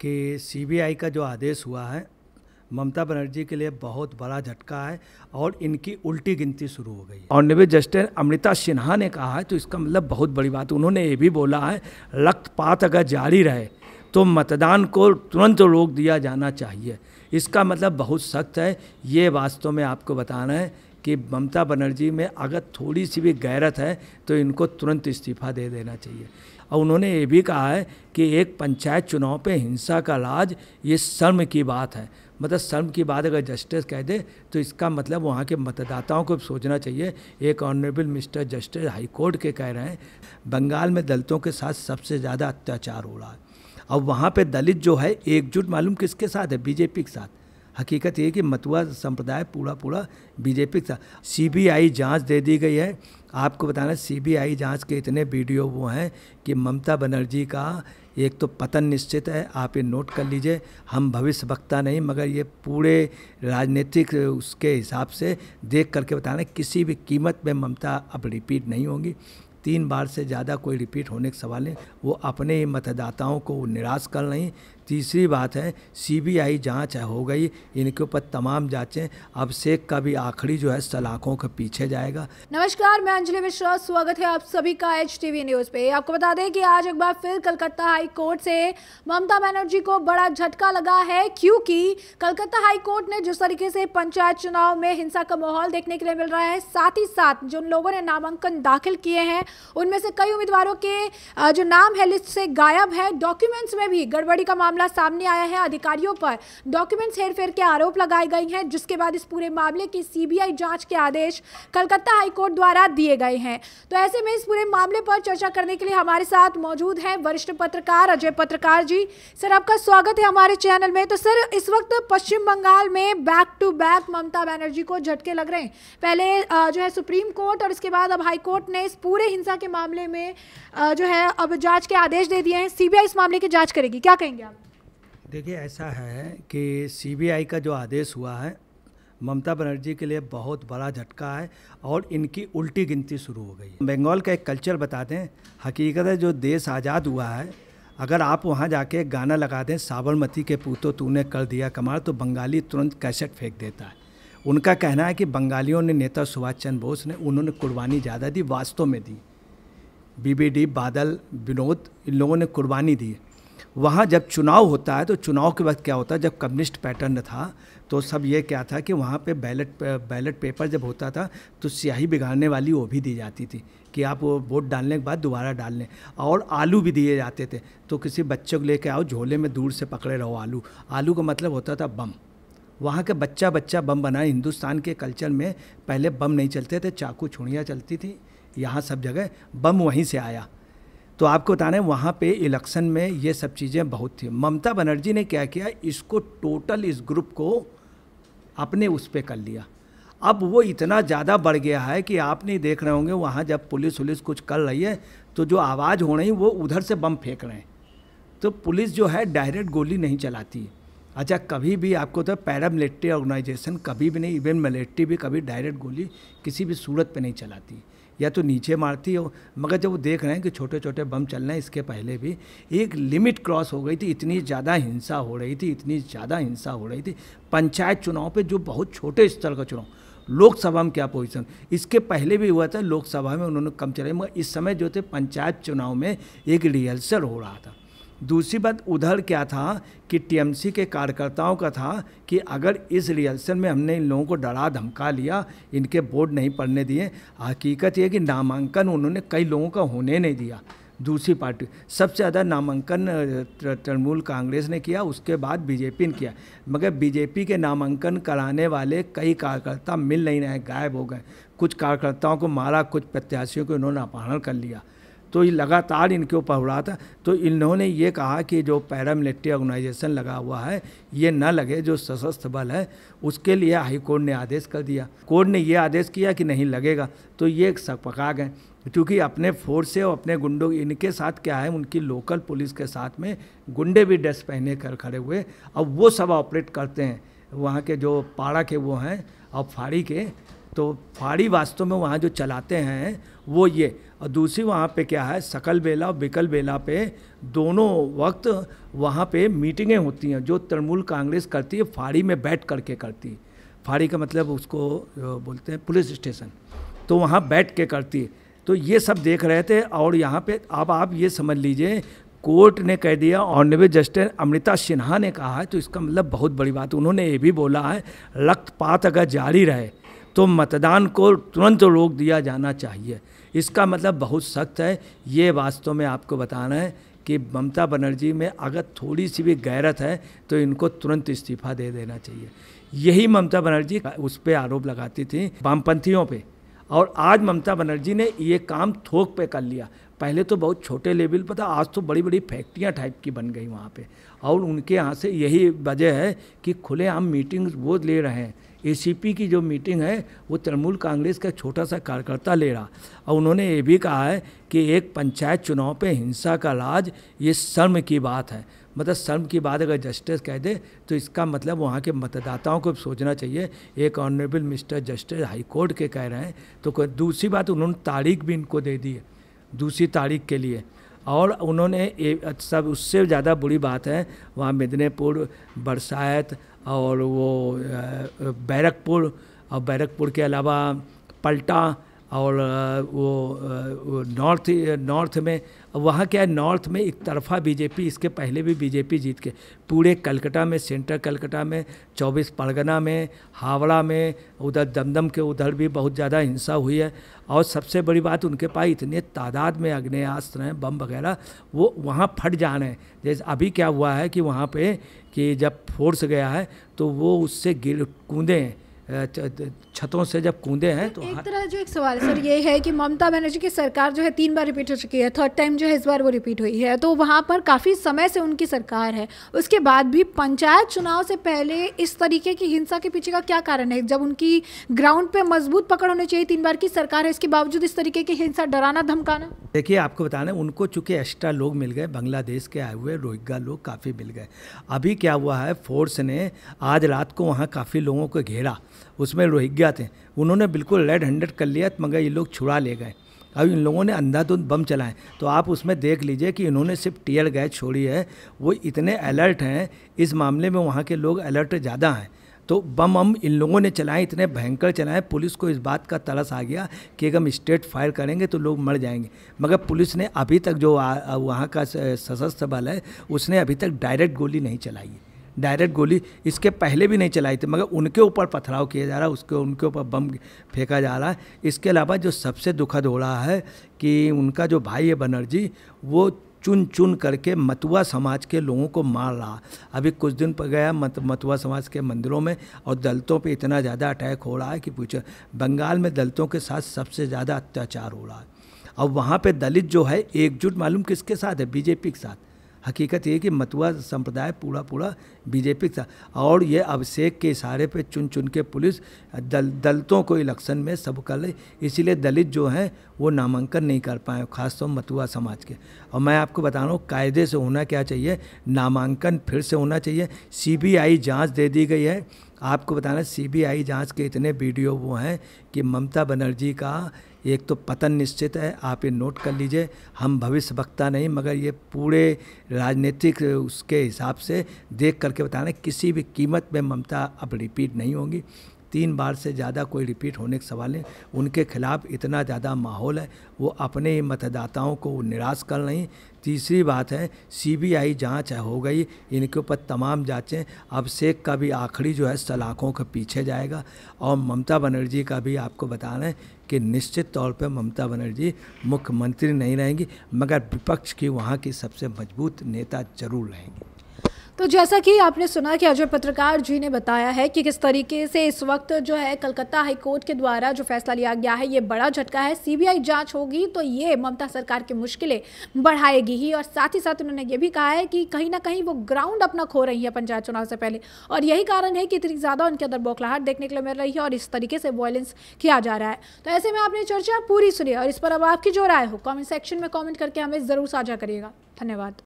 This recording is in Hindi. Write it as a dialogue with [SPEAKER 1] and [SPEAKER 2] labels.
[SPEAKER 1] कि सीबीआई का जो आदेश हुआ है, ममता बनर्जी के लिए बहुत बड़ा झटका है और इनकी उल्टी गिनती शुरू हो गई और निवित जस्टिस अमृता सिन्हा ने कहा है तो इसका मतलब बहुत बड़ी बात, उन्होंने ये भी बोला है, रक्तपात अगर जारी रहे तो मतदान को तुरंत रोक दिया जाना चाहिए। इसका मतलब बहुत सख्त है, ये वास्तव में आपको बताना है कि ममता बनर्जी में अगर थोड़ी सी भी गैरत है तो इनको तुरंत इस्तीफा दे देना चाहिए। और उन्होंने ये भी कहा है कि एक पंचायत चुनाव पे हिंसा का राज ये शर्म की बात है। मतलब शर्म की बात अगर जस्टिस कह दे तो इसका मतलब वहाँ के मतदाताओं को सोचना चाहिए। एक ऑनरेबल मिस्टर जस्टिस हाईकोर्ट के कह रहे हैं, बंगाल में दलितों के साथ सबसे ज़्यादा अत्याचार हो रहा है। और वहाँ पे दलित जो है, एकजुट मालूम किसके साथ है? बीजेपी के साथ। हकीकत ये कि मतुआ संप्रदाय पूरा पूरा बीजेपी का सीबीआई जाँच दे दी गई है। आपको बताना सीबीआई जाँच के इतने वीडियो वो हैं कि ममता बनर्जी का एक तो पतन निश्चित है, आप ये नोट कर लीजिए। हम भविष्य वक्ता नहीं, मगर ये पूरे राजनीतिक उसके हिसाब से देख करके बताना किसी भी कीमत में ममता अब रिपीट नहीं होंगी। तीन बार से ज़्यादा कोई रिपीट होने के सवाल नहीं वो अपने ही मतदाताओं को निराश कर रही तीसरी बात है सीबीआई जाँच है गई। इनके ऊपर तमाम जांचें। अब शेख का भी आखिरी जो है, सलाखों के पीछे जाएगा।
[SPEAKER 2] नमस्कार, मैं अंजलि मिश्रा। स्वागत है आप सभी का एच टीवी न्यूज़ पे। आपको बता दें कि आज एक बार फिर कलकत्ता हाई कोर्ट से ममता बनर्जी को बड़ा झटका लगा है, क्योंकि कलकत्ता हाई कोर्ट ने जिस तरीके से पंचायत चुनाव में हिंसा का माहौल देखने के लिए मिल रहा है, साथ ही साथ जिन लोगों ने नामांकन दाखिल किए हैं, उनमें से कई उम्मीदवारों के जो नाम है, लिस्ट से गायब है। डॉक्यूमेंट्स में भी गड़बड़ी का मामला मामला सामने आया है अधिकारियों पर। डॉक्यूमेंट्स हेरफेर के आरोप लगाए गए हैं, जिसके बाद इस पूरे मामले की सीबीआई जाँच के आदेश कलकत्ता हाईकोर्ट द्वारा दिए गए हैं। तो ऐसे में इस पूरे मामले पर चर्चा करने के लिए हमारे साथ मौजूद हैं वरिष्ठ पत्रकार अजय पत्रकार जी। सर, आपका स्वागत है हमारे चैनल में। तो सर, इस वक्त पश्चिम बंगाल में back to back Mamata Banerjee को झटके लग रहे हैं। पहले जो है सुप्रीम कोर्ट और इसके बाद अब हाई कोर्ट ने इस पूरे हिंसा के मामले में जो है अब जाँच के आदेश दे दिए हैं। सीबीआई इस मामले की जाँच करेगी। क्या कहेंगे आप?
[SPEAKER 1] देखिए, ऐसा है कि सीबीआई का जो आदेश हुआ है, ममता बनर्जी के लिए बहुत बड़ा झटका है और इनकी उल्टी गिनती शुरू हो गई बंगाल का एक कल्चर बताते हैं हकीकत है जो देश आज़ाद हुआ है, अगर आप वहाँ जाके गाना लगा दें, साबरमती के पूतो तूने कर दिया कमाल तो बंगाली तुरंत कैसेट फेंक देता है। उनका कहना है कि बंगालियों ने नेता सुभाष चंद्र बोस ने, उन्होंने कुर्बानी ज़्यादा दी, वास्तव में दी। बीबीडी बादल, विनोद, इन लोगों ने कुर्बानी दी वहाँ जब चुनाव होता है तो चुनाव के वक्त क्या होता है, जब कम्युनिस्ट पैटर्न था तो सब ये क्या था कि वहाँ पे बैलेट बैलेट पेपर जब होता था तो स्याही बिगाड़ने वाली वो भी दी जाती थी कि आप वो वोट डालने के बाद दोबारा डाल लें और आलू भी दिए जाते थे। तो किसी बच्चे को लेके आओ, झोले में दूर से पकड़े रहो आलू। आलू का मतलब होता था बम। वहाँ के बच्चा बच्चा बम बनाए। हिंदुस्तान के कल्चर में पहले बम नहीं चलते थे चाकू छुड़ियाँ चलती थी। यहाँ सब जगह बम वहीं से आया। तो आपको बताना है, वहाँ पे इलेक्शन में ये सब चीज़ें बहुत थी। ममता बनर्जी ने क्या किया, इसको टोटल इस ग्रुप को अपने उस पर कर लिया। अब वो इतना ज़्यादा बढ़ गया है कि आप नहीं देख रहे होंगे, वहाँ जब पुलिस वुलिस कुछ कर रही है तो जो आवाज़ हो रही, वो उधर से बम फेंक रहे हैं। तो पुलिस जो है, डायरेक्ट गोली नहीं चलाती। अच्छा कभी भी आपको तो पैरामिलिट्री ऑर्गेनाइजेशन, कभी भी नहीं, इवन मिलिट्री भी कभी डायरेक्ट गोली किसी भी सूरत पे नहीं चलाती। या तो नीचे मारती हो, मगर जब वो देख रहे हैं कि छोटे छोटे बम चल रहे हैं, इसके पहले भी एक लिमिट क्रॉस हो गई थी, इतनी ज़्यादा हिंसा हो रही थी, इतनी ज़्यादा हिंसा हो रही थी। पंचायत चुनाव पे जो बहुत छोटे स्तर का चुनाव, लोकसभा में क्या पोजीशन इसके पहले भी हुआ था, लोकसभा में उन्होंने कम चलाई मगर इस समय जो थे, पंचायत चुनाव में एक रिहर्सल हो रहा था। दूसरी बात उधर क्या था कि टीएमसी के कार्यकर्ताओं का था कि अगर इस रिहर्सल में हमने इन लोगों को डरा, धमका लिया, इनके बोर्ड नहीं पढ़ने दिए, हकीकत यह कि नामांकन उन्होंने कई लोगों का होने नहीं दिया। दूसरी पार्टी, सबसे ज़्यादा नामांकन तृणमूल कांग्रेस ने किया, उसके बाद बीजेपी ने किया। मगर बीजेपी के नामांकन कराने वाले कई कार्यकर्ता मिल नहीं रहे, गायब हो गए। कुछ कार्यकर्ताओं को मारा, कुछ प्रत्याशियों को इन्होंने अपहरण कर लिया। तो ये लगातार इनके ऊपर हो रहा था। तो इन्होंने ये कहा कि जो पैरामिलिट्री ऑर्गेनाइजेशन लगा हुआ है, ये न लगे, जो सशस्त्र बल है, उसके लिए हाई कोर्ट ने आदेश कर दिया। कोर्ट ने ये आदेश किया कि नहीं लगेगा। तो ये पका गए क्योंकि अपने फोर्स से और अपने गुंडों, इनके साथ क्या है, उनकी लोकल पुलिस के साथ में गुंडे भी ड्रेस पहने कर खड़े हुए। अब वो सब ऑपरेट करते हैं। वहाँ के जो पाड़ा के वो हैं और फाड़ी के तो फाड़ी वास्तव में वहाँ जो चलाते हैं, वो ये। और दूसरी वहाँ पे क्या है, सकल बेला और बिकल बेला पे दोनों वक्त वहाँ पे मीटिंगें होती हैं, जो तृणमूल कांग्रेस करती है, फाड़ी में बैठ करके करती है। फाड़ी का मतलब उसको बोलते हैं पुलिस स्टेशन। तो वहाँ बैठ के करती है। तो ये सब देख रहे थे और यहाँ पे अब आप ये समझ लीजिए, कोर्ट ने कह दिया ऑनरेबल जस्टिस अमृता सिन्हा ने कहा है तो इसका मतलब बहुत बड़ी बात, उन्होंने ये भी बोला है, रक्तपात अगर जारी रहे तो मतदान को तुरंत रोक दिया जाना चाहिए। इसका मतलब बहुत सख्त है। ये वास्तव में आपको बताना है कि ममता बनर्जी में अगर थोड़ी सी भी गैरत है तो इनको तुरंत इस्तीफा दे देना चाहिए। यही ममता बनर्जी उस पर आरोप लगाती थी वामपंथियों पे। और आज ममता बनर्जी ने ये काम थोक पे कर लिया। पहले तो बहुत छोटे लेवल पर था, आज तो बड़ी बड़ी फैक्ट्रियाँ टाइप की बन गई वहाँ पे। और उनके यहाँ से यही वजह है कि खुलेआम मीटिंग वो ले रहे हैं। एसीपी की जो मीटिंग है, वो तृणमूल कांग्रेस का छोटा सा कार्यकर्ता ले रहा। और उन्होंने ये भी कहा है कि एक पंचायत चुनाव पे हिंसा का राज ये शर्म की बात है। मतलब शर्म की बात अगर जस्टिस कह दे तो इसका मतलब वहाँ के मतदाताओं को सोचना चाहिए। एक ऑनरेबल मिस्टर जस्टिस हाईकोर्ट के कह रहे हैं तो दूसरी बात, उन्होंने तारीख भी इनको दे दी है, दूसरी तारीख के लिए। और उन्होंने सब, उससे ज़्यादा बुरी बात है, वहाँ मिदनीपुर, बरसात और वो बैरकपुर और बैरकपुर के अलावा पलटा और वो नॉर्थ नॉर्थ में, वहाँ क्या है, नॉर्थ में एक तरफा बीजेपी, इसके पहले भी बीजेपी जीत के, पूरे कलकत्ता में, सेंट्रल कलकत्ता में, चौबीस परगना में, हावड़ा में, उधर दमदम के उधर भी बहुत ज़्यादा हिंसा हुई है, और सबसे बड़ी बात उनके पास इतने तादाद में अग्नेयास्त्र हैं, बम वगैरह, वो वहाँ फट जा रहे हैं। जैसे अभी क्या हुआ है कि वहाँ पे, कि जब फोर्स गया है तो वो उससे गिर, कूदे छतों से जब कूदे हैं
[SPEAKER 2] तो एक तरह जो एक सवाल सर ये है कि ममता बनर्जी की सरकार जो है तीन बार रिपीट हो चुकी है थर्ड टाइम जो है इस बार वो रिपीट हुई है तो वहाँ पर काफ़ी समय से उनकी सरकार है। उसके बाद भी पंचायत चुनाव से पहले इस तरीके की हिंसा के पीछे का क्या कारण है? जब उनकी ग्राउंड पे मज़बूत पकड़ होनी चाहिए तीन बार की सरकार है इसके बावजूद इस तरीके की हिंसा डराना धमकाना?
[SPEAKER 1] देखिए आपको बताना उनको चूँकि एक्स्ट्रा लोग मिल गए बांग्लादेश के आए हुए रोहिंगा लोग काफ़ी मिल गए। अभी क्या हुआ है फोर्स ने आज रात को वहाँ काफ़ी लोगों को घेरा। उसमें रोहिंग्या थे। उन्होंने बिल्कुल रेड हैंडेड कर लिया, मगर ये लोग छुड़ा ले गए। अब इन लोगों ने अंधाधुंध बम चलाए। तो आप उसमें देख लीजिए कि इन्होंने सिर्फ़ टीयर गैस छोड़ी है। वो इतने अलर्ट हैं, इस मामले में वहाँ के लोग अलर्ट ज़्यादा हैं। तो बम हम इन लोगों ने चलाए, इतने भयंकर चलाए, पुलिस को इस बात का तरस आ गया कि अगर हम स्टेट फायर करेंगे तो लोग मर जाएँगे। मगर पुलिस ने अभी तक जो वहाँ का सशस्त्र बल है, उसने अभी तक डायरेक्ट गोली नहीं चलाई है। डायरेक्ट गोली इसके पहले भी नहीं चलाई थी, मगर उनके ऊपर पथराव किया जा रहा है, उसके, उनके ऊपर बम फेंका जा रहा है। इसके अलावा जो सबसे दुखद हो रहा है कि उनका जो भाई है बनर्जी, वो चुन चुन करके मथुआ समाज के लोगों को मार रहा अभी कुछ दिन पर गया मत मथुआ समाज के मंदिरों में और दलितों पे इतना ज़्यादा अटैक हो रहा है कि पूछो, बंगाल में दलितों के साथ सबसे ज़्यादा अत्याचार हो रहा है। और वहाँ पे दलित जो है, एकजुट मालूम किसके साथ है? बीजेपी के साथ। हकीकत ये कि मतुआ संप्रदाय पूरा पूरा बीजेपी था और ये अभिषेक के इशारे पे चुन चुन के पुलिस दल, दलितों को इलेक्शन में सब कर ले। इसीलिए दलित जो हैं, वो नामांकन नहीं कर पाए, खासतौर मतुआ समाज के। और मैं आपको बता रहा हूँ, कायदे से होना क्या चाहिए? नामांकन फिर से होना चाहिए। सीबीआई जाँच दे दी गई है। आपको बताना सी सीबीआई जाँच के इतने वीडियो वो हैं कि ममता बनर्जी का एक तो पतन निश्चित है, आप ये नोट कर लीजिए। हम भविष्य वक्ता नहीं, मगर ये पूरे राजनीतिक उसके हिसाब से देख करके बताना किसी भी कीमत में ममता अब रिपीट नहीं होंगी। तीन बार से ज़्यादा कोई रिपीट होने के सवाल नहीं उनके खिलाफ इतना ज़्यादा माहौल है। वो अपने ही मतदाताओं को निराश कर रही तीसरी बात है, सीबीआई जाँच है गई। इनके ऊपर तमाम जांचें। अब शेख का भी आखिरी जो है, सलाखों के पीछे जाएगा। और ममता बनर्जी का भी आपको बता रहे हैं कि निश्चित तौर पर ममता बनर्जी मुख्यमंत्री नहीं रहेंगी, मगर विपक्ष की वहाँ की सबसे मज़बूत नेता ज़रूर रहेंगी।
[SPEAKER 2] तो जैसा कि आपने सुना कि अजय पत्रकार जी ने बताया है कि किस तरीके से इस वक्त जो है कलकत्ता हाई कोर्ट के द्वारा जो फैसला लिया गया है, ये बड़ा झटका है। सीबीआई जाँच होगी तो ये ममता सरकार की मुश्किलें बढ़ाएगी ही। और साथ ही साथ उन्होंने ये भी कहा है कि कहीं ना कहीं वो ग्राउंड अपना खो रही है पंचायत चुनाव से पहले। और यही कारण है कि इतनी ज़्यादा उनके अंदर बौखलाहट देखने के लिए मिल रही है और इस तरीके से वॉयलेंस किया जा रहा है। तो ऐसे में आपने चर्चा पूरी सुनी और इस पर अब आपकी जो राय हो कॉमेंट सेक्शन में कॉमेंट करके हमें ज़रूर साझा करिएगा। धन्यवाद।